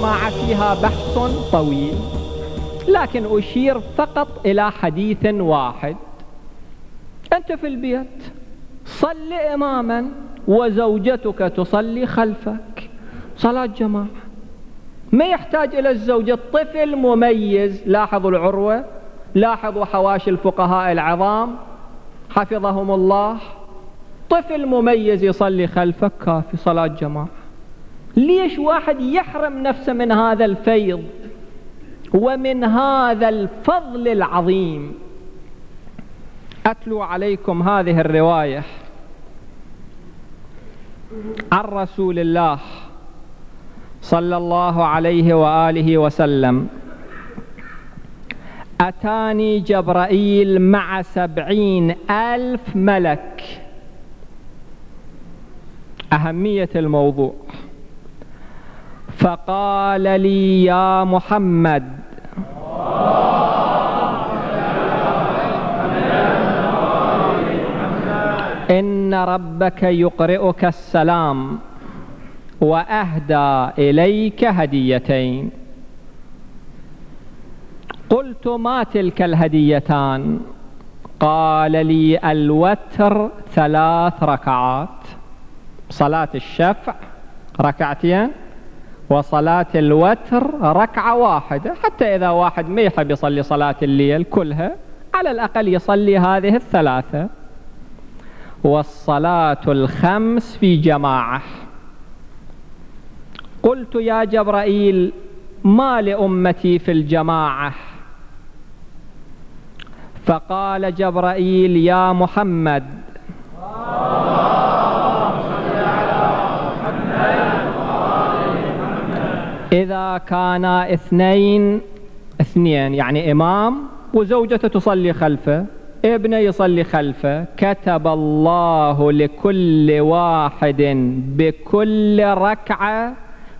الجماعة فيها بحث طويل لكن أشير فقط إلى حديث واحد. أنت في البيت صل إماما وزوجتك تصلي خلفك. صلاة جماعة. ما يحتاج إلى الزوجة طفل مميز. لاحظوا العروة لاحظوا حواشي الفقهاء العظام. حفظهم الله. طفل مميز يصلي خلفك كافي. صلاة جماعة. ليش واحد يحرم نفسه من هذا الفيض ومن هذا الفضل العظيم؟ أتلو عليكم هذه الرواية عن رسول الله صلى الله عليه وآله وسلم. أتاني جبرائيل مع سبعين ألف ملك. أهمية الموضوع. فقال لي يا محمد. إن ربك يقرئك السلام وأهدى إليك هديتين. قلت ما تلك الهديتان؟ قال لي الوتر ثلاث ركعات. صلاة الشفع ركعتين. وصلاة الوتر ركعة واحدة حتى إذا واحد ما يحب يصلي صلاة الليل كلها على الأقل يصلي هذه الثلاثة. والصلاة الخمس في جماعة. قلت يا جبرائيل ما لأمتي في الجماعة؟ فقال جبرائيل يا محمد إذا كان اثنين اثنين يعني إمام وزوجته تصلي خلفه ابنه يصلي خلفه. كتب الله لكل واحد بكل ركعة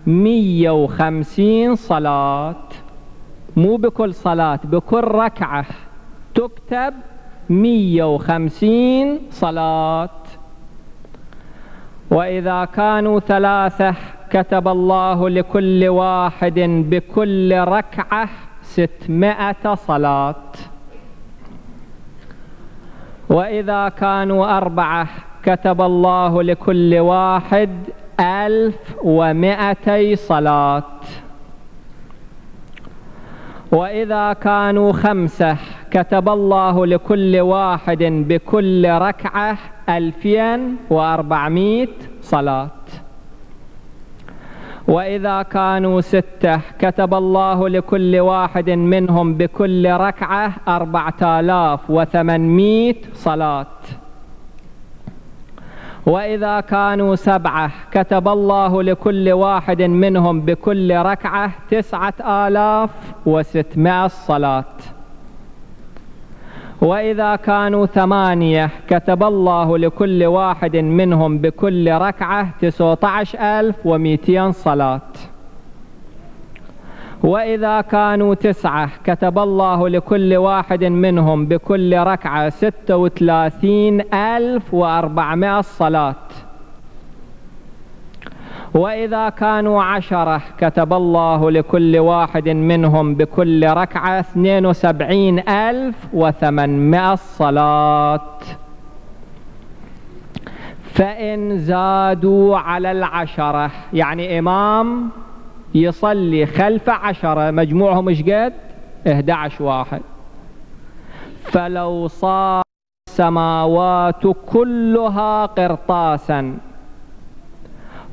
مية وخمسين صلاة. مو بكل صلاة بكل ركعة تكتب مية وخمسين صلاة. وإذا كانوا ثلاثة كتب الله لكل واحد بكل ركعة ستمائة صلاة. وإذا كانوا أربعة كتب الله لكل واحد ألف ومائتي صلاة. وإذا كانوا خمسة كتب الله لكل واحد بكل ركعة ألفين وأربعمائة صلاة. وإذا كانوا ستة كتب الله لكل واحد منهم بكل ركعة أربعة آلاف وثمانمائة صلاة. وإذا كانوا سبعة كتب الله لكل واحد منهم بكل ركعة تسعة آلاف وستمائة صلاة. وإذا كانوا ثمانية كتب الله لكل واحد منهم بكل ركعة تسعة عشر ألف ومئتين صلاة. وإذا كانوا تسعة كتب الله لكل واحد منهم بكل ركعة ستة وثلاثين ألف وأربعمائة صلاة. وإذا كانوا عشرة كتب الله لكل واحد منهم بكل ركعة اثنين وسبعين ألف وثمانمائة صلاة فإن زادوا على العشرة يعني إمام يصلي خلف عشرة مجموعهم إيش قد؟ 11 واحد. فلو صار السماوات كلها قرطاسا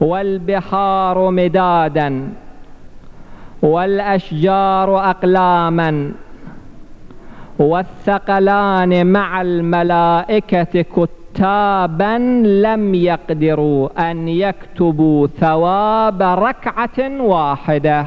والبحار مدادا والأشجار أقلاما والثقلان مع الملائكة كتابا لم يقدروا أن يكتبوا ثواب ركعة واحدة.